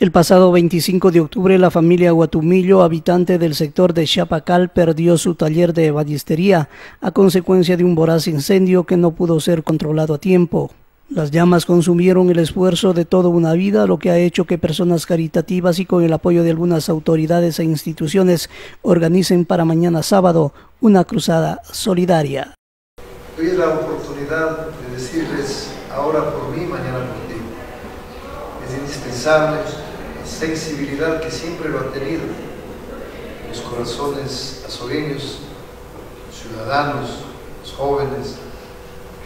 El pasado 25 de octubre, la familia Guatumillo, habitante del sector de Chapacal, perdió su taller de ebanistería a consecuencia de un voraz incendio que no pudo ser controlado a tiempo. Las llamas consumieron el esfuerzo de toda una vida, lo que ha hecho que personas caritativas y con el apoyo de algunas autoridades e instituciones organicen para mañana sábado una cruzada solidaria. Hoy es la oportunidad de decirles ahora por mí, mañana por ti. Es indispensable sensibilidad que siempre lo ha tenido los corazones azogueños, ciudadanos, los jóvenes,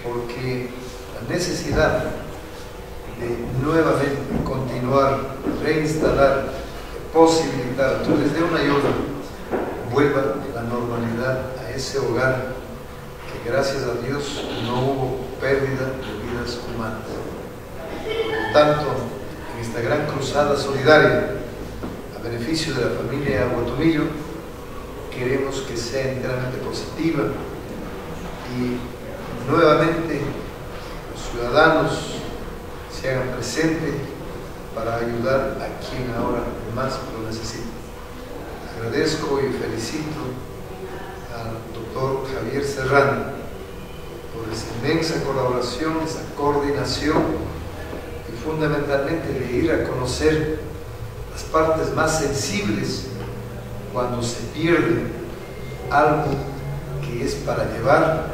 porque la necesidad de nuevamente continuar, reinstalar, posibilitar a través de una otra vuelva la normalidad a ese hogar que gracias a Dios no hubo pérdida de vidas humanas. Por lo tanto, esta gran cruzada solidaria a beneficio de la familia Guatumillo, queremos que sea enteramente positiva y nuevamente los ciudadanos se hagan presentes para ayudar a quien ahora más lo necesita. Agradezco y felicito al doctor Javier Serrano por esa inmensa colaboración, esa coordinación fundamentalmente de ir a conocer las partes más sensibles cuando se pierde algo que es para llevar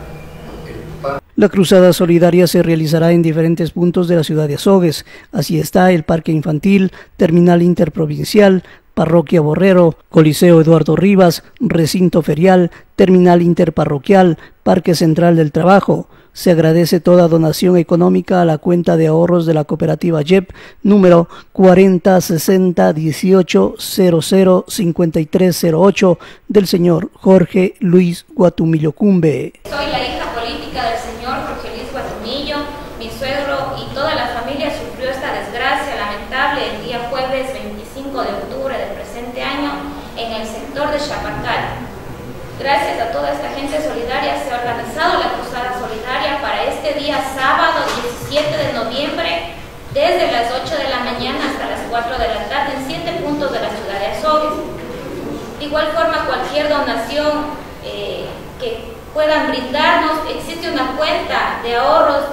el pan. La cruzada solidaria se realizará en diferentes puntos de la ciudad de Azogues. Así está el Parque Infantil, Terminal Interprovincial, Parroquia Borrero, Coliseo Eduardo Rivas, Recinto Ferial, Terminal Interparroquial, Parque Central del Trabajo, se agradece toda donación económica a la cuenta de ahorros de la cooperativa JEP número 406018005308 del señor Jorge Luis Guatumillo Cumbe. Soy la hija política del señor Jorge Luis Guatumillo. Mi suegro y toda la familia sufrió esta desgracia lamentable el día jueves 25 de octubre del presente año en el sector de Chapacal. Gracias a toda esta gente solidaria se ha organizado la cruzada solidaria para este día sábado 17 de noviembre desde las 8 de la mañana hasta las 4 de la tarde en 7 puntos de la ciudad de Azogues. De igual forma cualquier donación eh, que puedan brindarnos, existe una cuenta de ahorros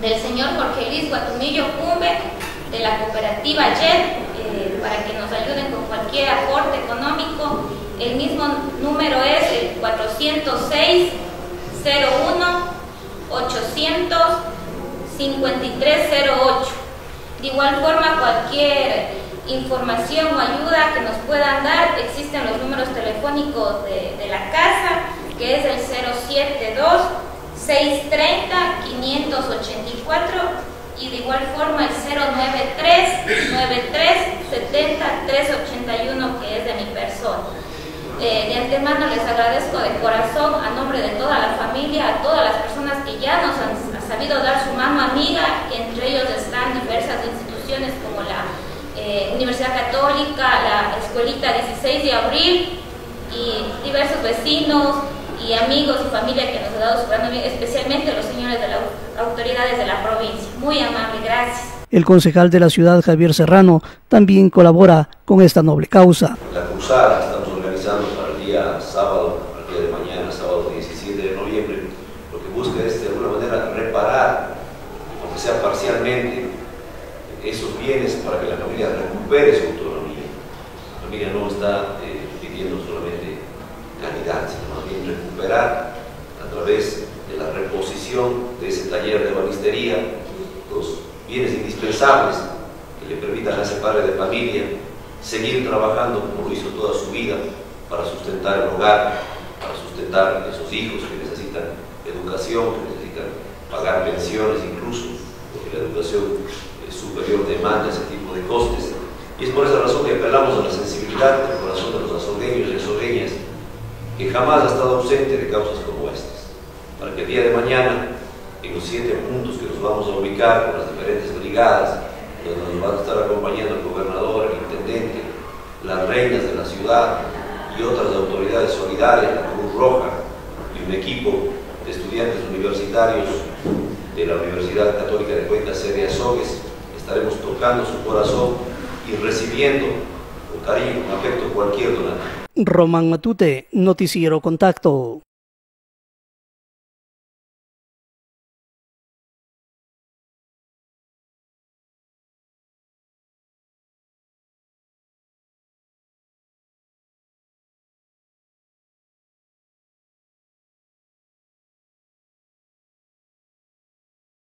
del señor Jorge Luis Guatumillo Cumbe de la cooperativa JET eh, para que nos ayuden con cualquier aporte económico el mismo número es el 406 01 800 5308. De igual forma, cualquier información o ayuda que nos puedan dar, existen los números telefónicos de, de la casa, que es el 072 630 584 y de igual forma el 093 93 70 381 que es de mi persona. Eh, de antemano les agradezco de corazón a nombre de toda la familia, a todas las personas que ya nos han, sabido dar su mano amiga, entre ellos están diversas instituciones como la eh, Universidad Católica, la Escuelita 16 de Abril y diversos vecinos y amigos y familia que nos ha dado su gran especialmente los señores de las autoridades de la provincia. Muy amable, gracias. El concejal de la ciudad, Javier Serrano, también colabora con esta noble causa. La cruzada para el día sábado, para el día de mañana, sábado 17 de noviembre, lo que busca es de alguna manera reparar, sea parcialmente, esos bienes para que la familia recupere su autonomía. La familia no está eh, pidiendo solamente calidad, sino más bien recuperar a través de la reposición de ese taller de banistería los bienes indispensables que le permitan a ese padre de familia seguir trabajando como lo hizo toda su vida para sustentar el hogar, para sustentar a esos hijos que necesitan educación, que necesitan pagar pensiones incluso, educación superior demanda ese tipo de costes. Y es por esa razón que apelamos a la sensibilidad del corazón de los azogueños y azogueñas, que jamás ha estado ausente de causas como estas, para que el día de mañana, en los siete puntos que nos vamos a ubicar con las diferentes brigadas, donde nos van a estar acompañando el gobernador, el intendente, las reinas de la ciudad, y otras autoridades solidarias, la Cruz Roja y un equipo de estudiantes universitarios de la Universidad Católica de Cuenca, sede Azogues, estaremos tocando su corazón y recibiendo con cariño, con afecto cualquier donativo. Román Matute, Noticiero Contacto.